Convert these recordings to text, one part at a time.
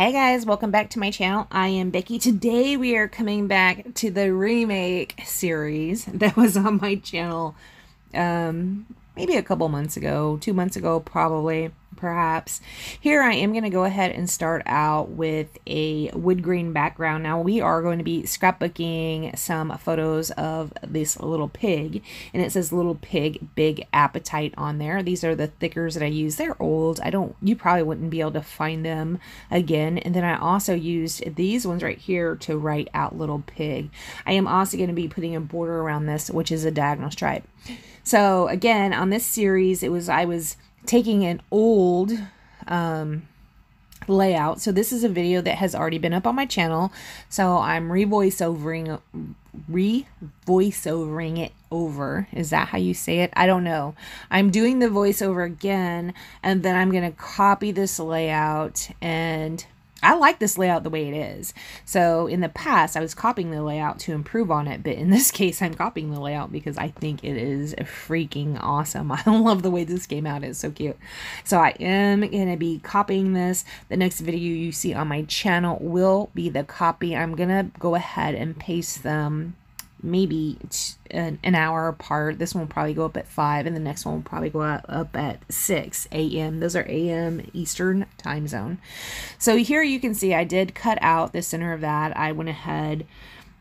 Hey guys, welcome back to my channel. I am Becky. Today we are coming back to the remake series that was on my channel um, maybe a couple months ago, two months ago probably perhaps. Here I am going to go ahead and start out with a wood grain background. Now we are going to be scrapbooking some photos of this little pig and it says little pig big appetite on there. These are the thickers that I use. They're old. I don't, you probably wouldn't be able to find them again. And then I also used these ones right here to write out little pig. I am also going to be putting a border around this, which is a diagonal stripe. So again, on this series, it was, I was taking an old um, layout. So this is a video that has already been up on my channel. So I'm revoiceovering re-voiceovering it over. Is that how you say it? I don't know. I'm doing the voiceover again and then I'm going to copy this layout and I like this layout the way it is. So in the past, I was copying the layout to improve on it, but in this case, I'm copying the layout because I think it is freaking awesome. I love the way this came out. It's so cute. So I am going to be copying this. The next video you see on my channel will be the copy. I'm going to go ahead and paste them maybe an, an, hour apart. This one will probably go up at 5, and the next one will probably go up at 6 a.m. Those are a.m. Eastern time zone. So here you can see I did cut out the center of that. I went ahead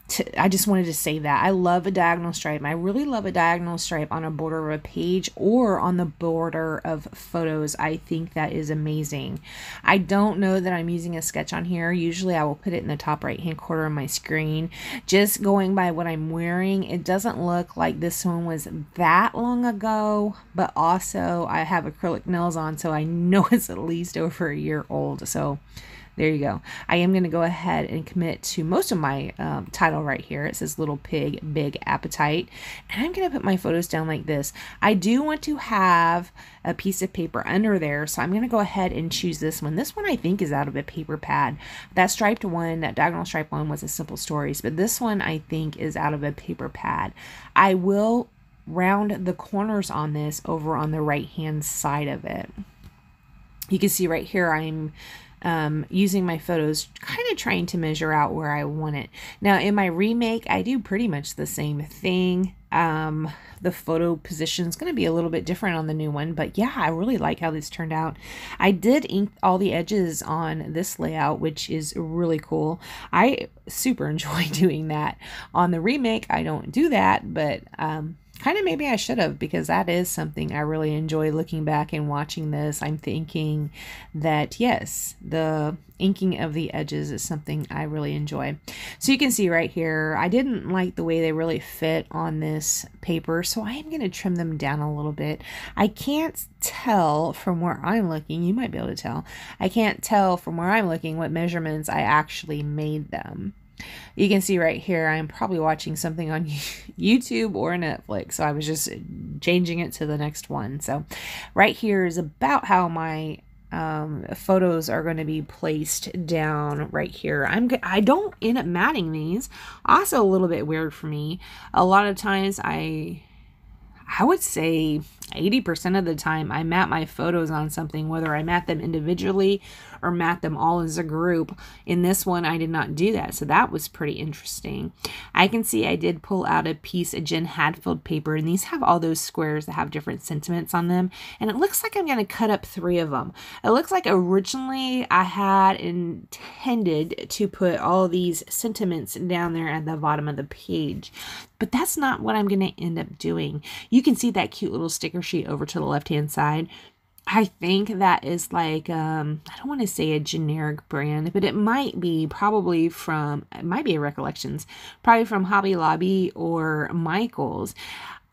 to, I just wanted to say that. I love a diagonal stripe. I really love a diagonal stripe on a border of a page or on the border of photos. I think that is amazing. I don't know that I'm using a sketch on here. Usually I will put it in the top right hand corner of my screen. Just going by what I'm wearing, it doesn't look like this one was that long ago, but also I have acrylic nails on, so I know it's at least over a year old. So there you go. I am going to go ahead and commit to most of my um, title right here. It says Little Pig, Big Appetite. And I'm going to put my photos down like this. I do want to have a piece of paper under there. So I'm going to go ahead and choose this one. This one I think is out of a paper pad. That striped one, that diagonal stripe one was a Simple Stories. But this one I think is out of a paper pad. I will round the corners on this over on the right hand side of it. You can see right here I'm um, using my photos, kind of trying to measure out where I want it. Now, in my remake, I do pretty much the same thing. Um, the photo position is going to be a little bit different on the new one, but yeah, I really like how this turned out. I did ink all the edges on this layout, which is really cool. I super enjoy doing that. On the remake, I don't do that, but um, kind of maybe I should have because that is something I really enjoy looking back and watching this. I'm thinking that yes, the inking of the edges is something I really enjoy. So you can see right here, I didn't like the way they really fit on this paper, so I am going to trim them down a little bit. I can't tell from where I'm looking, you might be able to tell, I can't tell from where I'm looking what measurements I actually made them. You can see right here, I'm probably watching something on YouTube or Netflix. So I was just changing it to the next one. So right here is about how my um, photos are going to be placed down right here. I'm I don't end up matting these. Also a little bit weird for me. A lot of times I I would say 80% of the time I mat my photos on something, whether I mat them individually or mat them all as a group. In this one, I did not do that, so that was pretty interesting. I can see I did pull out a piece of Jen Hadfield paper, and these have all those squares that have different sentiments on them, and it looks like I'm going to cut up three of them. It looks like originally I had intended to put all these sentiments down there at the bottom of the page, but that's not what I'm going to end up doing. You can see that cute little sticker sheet over to the left hand side. I think that is like um, I don't want to say a generic brand, but it might be probably from it might be a Recollections, probably from Hobby Lobby or Michaels.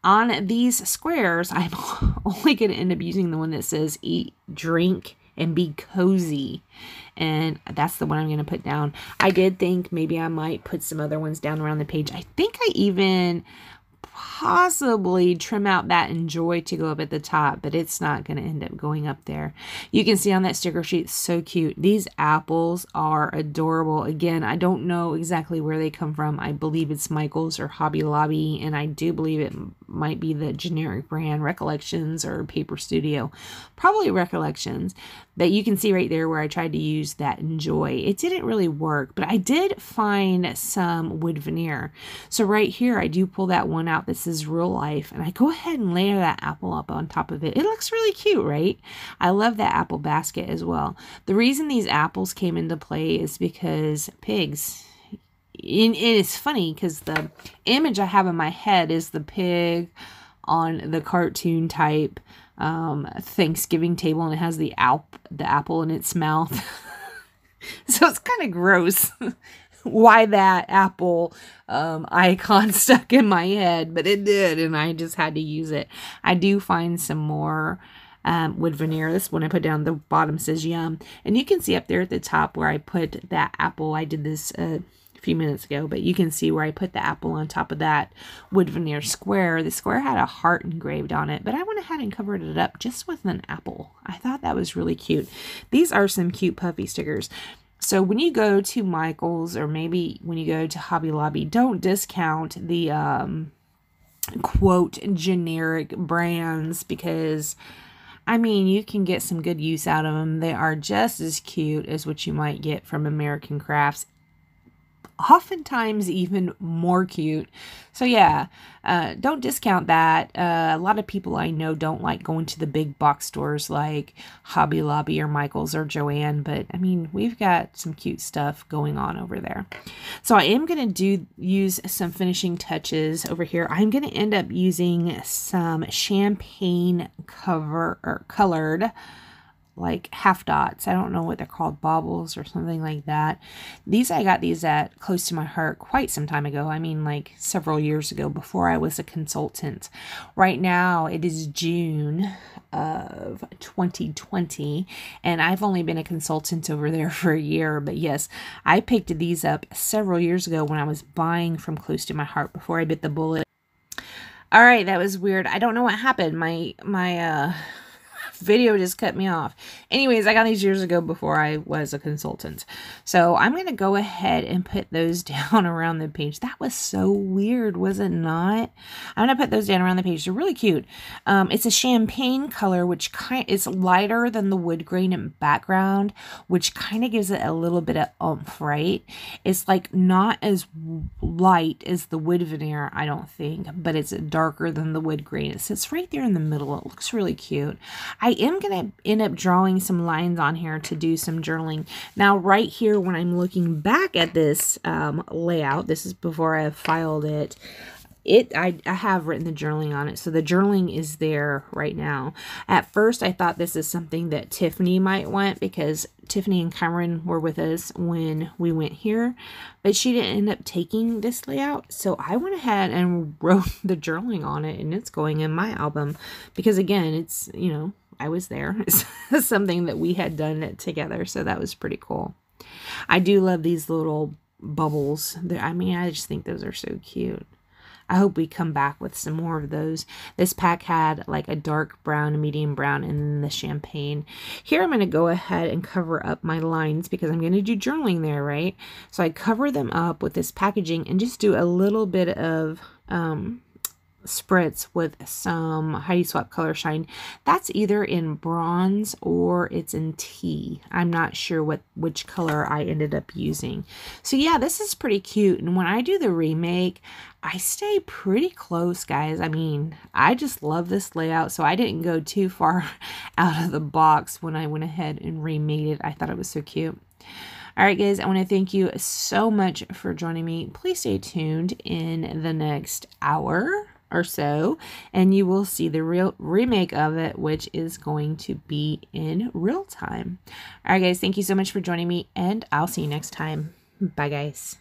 On these squares, I'm only going to end up using the one that says eat, drink, and be cozy. And that's the one I'm going to put down. I did think maybe I might put some other ones down around the page. I think I even possibly trim out that enjoy to go up at the top, but it's not going to end up going up there. You can see on that sticker sheet, so cute. These apples are adorable. Again, I don't know exactly where they come from. I believe it's Michael's or Hobby Lobby, and I do believe it might be the generic brand, Recollections or Paper Studio. Probably Recollections. But you can see right there where I tried to use that Enjoy. It didn't really work, but I did find some wood veneer. So right here, I do pull that one out. This is real life. And I go ahead and layer that apple up on top of it. It looks really cute, right? I love that apple basket as well. The reason these apples came into play is because pigs and it's funny because the image I have in my head is the pig on the cartoon type um, Thanksgiving table, and it has the alp the apple in its mouth. so it's kind of gross why that apple um, icon stuck in my head, but it did, and I just had to use it. I do find some more um, wood veneer. This one I put down the bottom says yum, and you can see up there at the top where I put that apple. I did this. Uh, few minutes ago, but you can see where I put the apple on top of that wood veneer square. The square had a heart engraved on it, but I went ahead and covered it up just with an apple. I thought that was really cute. These are some cute puffy stickers. So when you go to Michael's or maybe when you go to Hobby Lobby, don't discount the um, quote generic brands because I mean, you can get some good use out of them. They are just as cute as what you might get from American Crafts oftentimes even more cute. So yeah, uh, don't discount that. Uh, a lot of people I know don't like going to the big box stores like Hobby Lobby or Michaels or Joann, but I mean we've got some cute stuff going on over there. So I am gonna do use some finishing touches over here. I'm gonna end up using some champagne cover or colored like half dots. I don't know what they're called, baubles or something like that. These, I got these at Close to My Heart quite some time ago. I mean, like several years ago before I was a consultant. Right now, it is June of 2020, and I've only been a consultant over there for a year. But yes, I picked these up several years ago when I was buying from Close to My Heart before I bit the bullet. All right, that was weird. I don't know what happened. My, my, uh, video just cut me off. Anyways, I got these years ago before I was a consultant. So I'm going to go ahead and put those down around the page. That was so weird, was it not? I'm going to put those down around the page. They're really cute. Um, it's a champagne color, which kind is lighter than the wood grain in background, which kind of gives it a little bit of oomph, right? It's like not as light as the wood veneer, I don't think, but it's darker than the wood grain. It sits right there in the middle. It looks really cute. Am going to end up drawing some lines on here to do some journaling. Now, right here, when I'm looking back at this um, layout, this is before I have filed it, it I, I have written the journaling on it. So the journaling is there right now. At first i thought this is something that tiffany might want because tiffany and cameron were with us when we went here but she didn't end up taking this layout. So i went ahead and wrote the journaling on it and it's going in my album because again it's you know i was there it's something that we had done together so that was pretty cool i do love these little bubbles i mean i just think those are so cute I hope we come back with some more of those. This pack had like a dark brown, medium brown, and then the champagne. Here I'm going to go ahead and cover up my lines because I'm going to do journaling there, right? So I cover them up with this packaging and just do a little bit of um, spritz with some Heidi Swapp Color Shine. That's either in bronze or it's in tea. I'm not sure what which color I ended up using. So yeah, this is pretty cute. And when I do the remake, I stay pretty close, guys. I mean, I just love this layout, so I didn't go too far out of the box when I went ahead and remade it. I thought it was so cute. All right, guys, I want to thank you so much for joining me. Please stay tuned in the next hour or so, and you will see the real remake of it, which is going to be in real time. All right, guys, thank you so much for joining me, and I'll see you next time. Bye, guys.